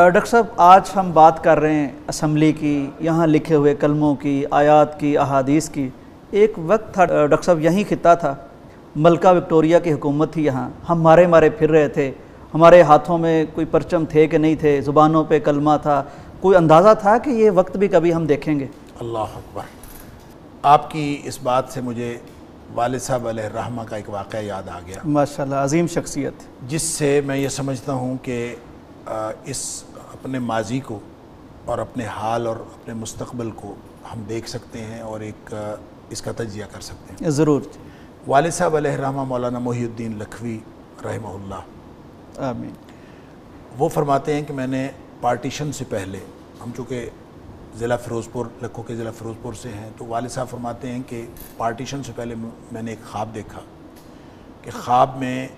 Doctor साहब आज हम बात कर रहे हैं असम्बली की यहाँ लिखे हुए कलमों की आयात की अहादीस की। एक वक्त था डॉक्टर साहब यहीं खिता था। मलका विक्टोरिया की हुकूमत थी यहाँ। हम मारे मारे फिर रहे थे। हमारे हाथों में कोई परचम थे कि नहीं थे? ज़ुबानों पे कलमा था। कोई अंदाज़ा था कि ये वक्त भी कभी हम देखेंगे? अल्लाह अकबर। आपकी इस बात से मुझे वाल साहब रहमा का एक वाक़ याद आ गया। माशा अजीम शख्सियत। जिससे मैं ये समझता हूँ कि इस अपने माजी को और अपने हाल और अपने मुस्तबल को हम देख सकते हैं और एक इसका तजिया कर सकते हैं। ज़रूर। वाल साहब रहमा मौलाना मोहुद्दीन लखवी रहमल्ला आमीन। वो फरमाते हैं कि मैंने पार्टीशन से पहले हम चूँकि ज़िला फ़िरोज़पुर लखों के ज़िला फ़िरोज़पुर से हैं तो वाल साहब फरमाते हैं कि पार्टीशन से पहले मैंने एक ख्वाब देखा कि ख्वाब में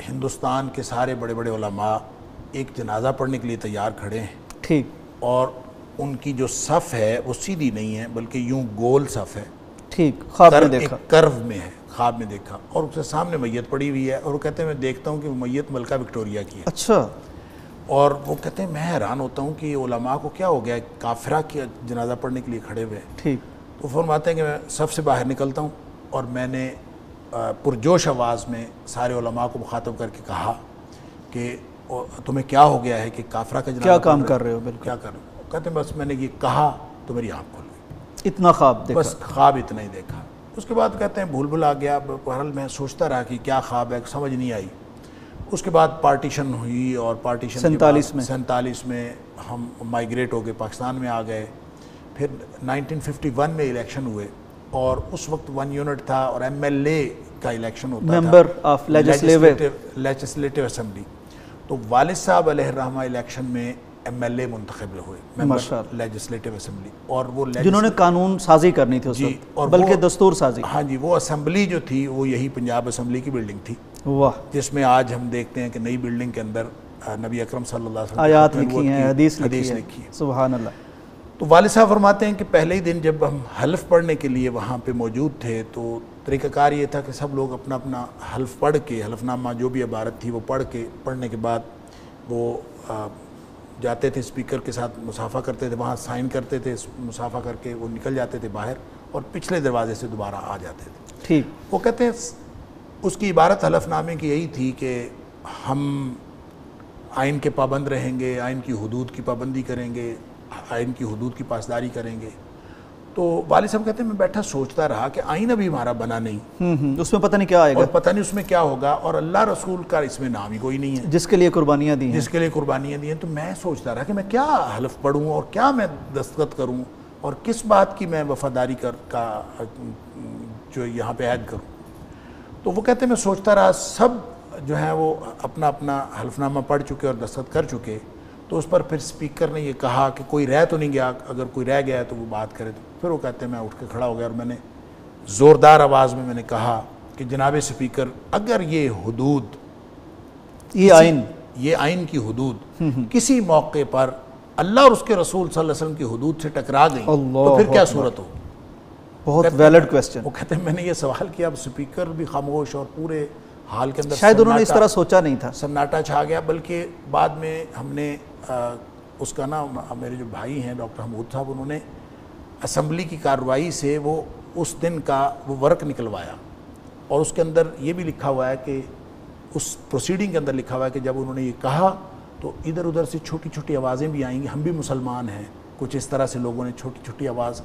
हिंदुस्तान के सारे बड़े बड़े एक जनाजा पढ़ने के लिए तैयार खड़े हैं। ठीक। और उनकी जो सफ़ है वो सीधी नहीं है बल्कि यूँ गोल सफ़ है। ठीक ख्वाब में देखा। कर्व में है ख्वाब में देखा। और उसके सामने मैयत पड़ी हुई है और वो कहते हैं मैं देखता हूँ कि वो मैयत मलका विक्टोरिया की है। अच्छा। और वो कहते हैं मैं हैरान होता हूँ कि उलमा को क्या हो गया काफिरा के जनाजा पढ़ने के लिए खड़े हुए हैं। ठीक। तो फरमाते हैं कि मैं सबसे बाहर निकलता हूँ और मैंने पुरजोश आवाज़ में सारे उलमा को मुखातब करके कहा कि तुम्हें क्या हो गया है कि काफरा का क्या काम कर रहे हो? बिल्कुल। क्या कर रहे हो? कहते बस मैंने ये कहा तो मेरी आँख खुल गई। इतना ख्वाब देखा। बस ख्वाब इतना ही देखा। उसके बाद कहते हैं भूल भुल आ गया बहरहाल मैं सोचता रहा कि क्या ख्वाब है समझ नहीं आई। उसके बाद पार्टीशन हुई और पार्टीशन सैंतालीस में। सैंतालीस में हम माइग्रेट हो गए पाकिस्तान में आ गए। फिर 1951 में इलेक्शन हुए और उस वक्त वन यूनिट था और एमएलए का इलेक्शन होता मेंबर ऑफ़ लेजिस्लेटिव असेंबली तो वालिद साहब रहमा इलेक्शन में एम एल ए मुंतब हुए लेजिस्लेटिव असेंबली। और वो जिन्होंने कानून साजी करनी थी उस वक्त और बल्कि दस्तूर साजी। हाँ जी वो असम्बली जो थी वो यही पंजाब असम्बली की बिल्डिंग थी। वाह। जिसमें आज हम देखते हैं कि नई बिल्डिंग के अंदर नबी अकरम सल्लल्लाहु आयात लिखी हैं हदीस लिखी है। अल्लाह तो वाल साहब फरमाते हैं कि पहले ही दिन जब हम हल्फ पढ़ने के लिए वहाँ पे मौजूद थे तो तरीक़ाकार ये था कि सब लोग अपना अपना हल्फ पढ़ के हल्फनामा जो भी इबारत थी वो पढ़ के पढ़ने के बाद वो आ, जाते थे स्पीकर के साथ मुसाफा करते थे वहाँ साइन करते थे मुसाफा करके वो निकल जाते थे बाहर और पिछले दरवाजे से दोबारा आ जाते थे। ठीक। वो कहते हैं उसकी इबारत हलफनामे की यही थी कि हम आइन के पाबंद रहेंगे आइन की हदूद की पाबंदी करेंगे आइन की हदूद की पासदारी करेंगे। तो वाले साहब कहते हैं मैं बैठा सोचता रहा कि आइन अभी हमारा बना नहीं। हम्म, हम्म, उसमें पता नहीं क्या आएगा। और पता नहीं उसमें क्या होगा और अल्लाह रसूल का इसमें नाम ही कोई नहीं है। जिसके लिए कुर्बानियाँ दी जिसके लिए कुर्बानियाँ दी हैं। तो मैं सोचता रहा कि मैं क्या हलफ पढ़ूँ और क्या मैं दस्तखत करूँ और किस बात की मैं वफादारी कर का जो यहाँ पे ऐद करूँ। तो वो कहते मैं सोचता रहा सब जो है वो अपना अपना हल्फनामा पढ़ चुके और दस्तखत कर चुके तो उस पर फिर स्पीकर ने ये कहा कि कोई रह तो नहीं गया अगर कोई रह गया तो वो बात करे तो। फिर वो कहते हैं मैं उठ के खड़ा हो गया। और मैंने ज़ोरदार आवाज़ में मैंने कहा कि जनाब स्पीकर अगर ये हदूद ये आइन ये आइन की हदूद हम्म, हम्म। किसी मौके पर अल्लाह और उसके रसूल वसल्लम की हदूद से टकरा गई तो फिर क्या सूरत हो? बहुत वैलिड क्वेश्चन वो कहते हैं मैंने ये सवाल किया अब स्पीकर भी खामोश और पूरे हाल के अंदर शायद उन्होंने इस तरह सोचा नहीं था। सन्नाटा छा गया बल्कि बाद में हमने उसका ना, मेरे जो भाई हैं, डॉक्टर हमूद साहब, उन्होंने असम्बली की कार्रवाई से वो उस दिन का वो वर्क निकलवाया। और उसके अंदर ये भी लिखा हुआ है कि, उस प्रोसीडिंग के अंदर लिखा हुआ है कि जब उन्होंने ये कहा तो इधर उधर से छोटी छोटी आवाज़ें भी आएँगी। हम भी मुसलमान हैं। कुछ इस तरह से लोगों ने छोटी छोटी आवाज़,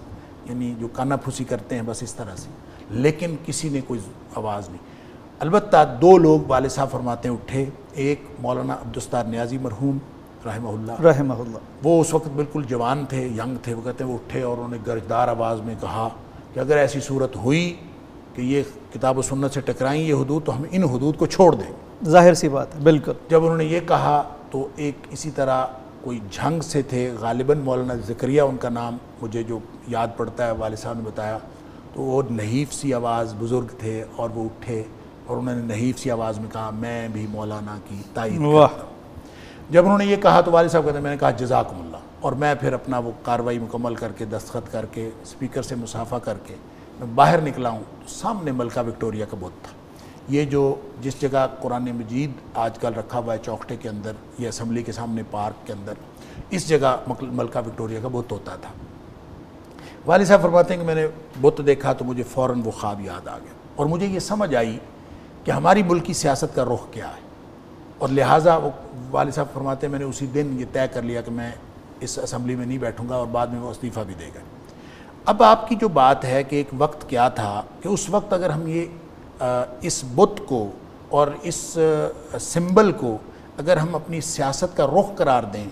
यानी जो काना फूसी करते हैं, बस इस तरह से। लेकिन किसी ने कोई आवाज़ नहीं। अलबत् दो लोग वाले साहब फरमाते उठे। एक मौलाना अब्दुस्तार न्याजी मरहूम रहमहुल्ला। वो उस वक्त बिल्कुल जवान थे यंग थे वो कहते हैं वो उठे और उन्होंने गर्जदार आवाज़ में कहा कि अगर ऐसी सूरत हुई कि ये किताब सुन्नत से टकराई ये हदूद तो हम इन हदूद को छोड़ दें। ज़ाहिर सी बात है बिल्कुल। जब उन्होंने ये कहा तो एक इसी तरह कोई झंग से थे गालिबा मौलाना ज़करिया उनका नाम मुझे जो याद पड़ता है वाल साहब ने बताया तो वो नहीफ सी आवाज़ बुज़ुर्ग थे और वो उठे और उन्होंने नहीफ सी आवाज़ में कहा मैं भी मौलाना की तारीफ़ जब उन्होंने ये कहा तो वाले साहब कहते मैंने कहा जजाकमल्ला और मैं फिर अपना वो कार्रवाई मुकम्मल करके, दस्तखत करके, स्पीकर से मुसाफा करके, मैं बाहर निकला हूँ तो सामने मलका विक्टोरिया का बुत था। ये जो, जिस जगह कुरान मजीद आजकल रखा हुआ है चौकटे के अंदर, या असम्बली के सामने पार्क के अंदर, इस जगह मलका विक्टोरिया का बुत होता था। वाल साहब फरमाते हैं कि मैंने बुत देखा तो मुझे फ़ौर वो ख्वाब याद आ गया। और मुझे ये समझ आई कि हमारी मुल्क की सियासत का रुख क्या है? और लिहाजा वो वाल साहब फरमाते मैंने उसी दिन ये तय कर लिया कि मैं इस असम्बली में नहीं बैठूँगा और बाद में वो इस्तीफ़ा भी देगा। अब आपकी जो बात है कि एक वक्त क्या था कि उस वक्त अगर हम ये इस बुत को और इस सिंबल को अगर हम अपनी सियासत का रुख करार दें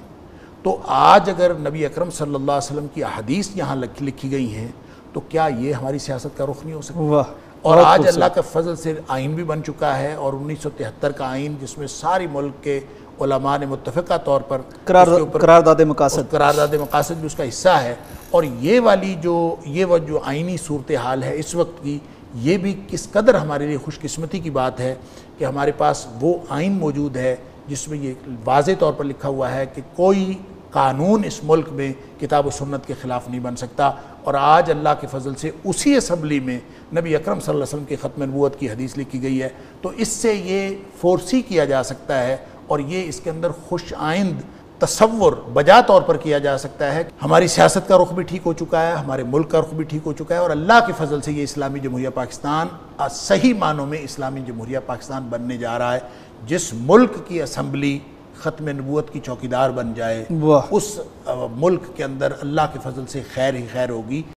तो आज अगर नबी अकरम सल्लल्लाहु अलैहि वसल्लम की अहदीस यहाँ लिखी गई हैं तो क्या ये हमारी सियासत का रुख नहीं हो सकता? और आज अल्लाह के फजल से आइन भी बन चुका है और उन्नीस सौ तिहत्तर का आइन जिसमें सारी मुल्क के उलमा ने मुतफ़ा तौर पर करारदाद मकासद। करारदाद मकासद भी उसका हिस्सा है। और ये वाली जो ये वह जो आइनी सूरत हाल है इस वक्त की ये भी किस कदर हमारे लिए खुशकस्मती की बात है कि हमारे पास वो आइन मौजूद है जिसमें ये वाज तौर पर लिखा हुआ है कि कोई कानून इस मुल्क में किताब सुन्नत के ख़िलाफ़ नहीं बन सकता। और आज अल्लाह के फजल से उसी असम्बली में नबी अकरम वसल्लम के ख़त्म नबूत की हदीस लिखी गई है। तो इससे ये फोर्सी किया जा सकता है और ये इसके अंदर खुश आइंद तस्वुर बजा तौर पर किया जा सकता है। हमारी सियासत का रुख भी ठीक हो चुका है, हमारे मुल्क का रुख भी ठीक हो चुका है और अल्लाह के फजल से ये इस्लामी जमहूरिया पाकिस्तान सही मानों में इस्लामी जमहूरिया पाकिस्तान बनने जा रहा है। जिस मुल्क की असम्बली ख़त्म नबूत की चौकीदार बन जाए उस मुल्क के अंदर अल्लाह के फजल से खैर ही खैर होगी।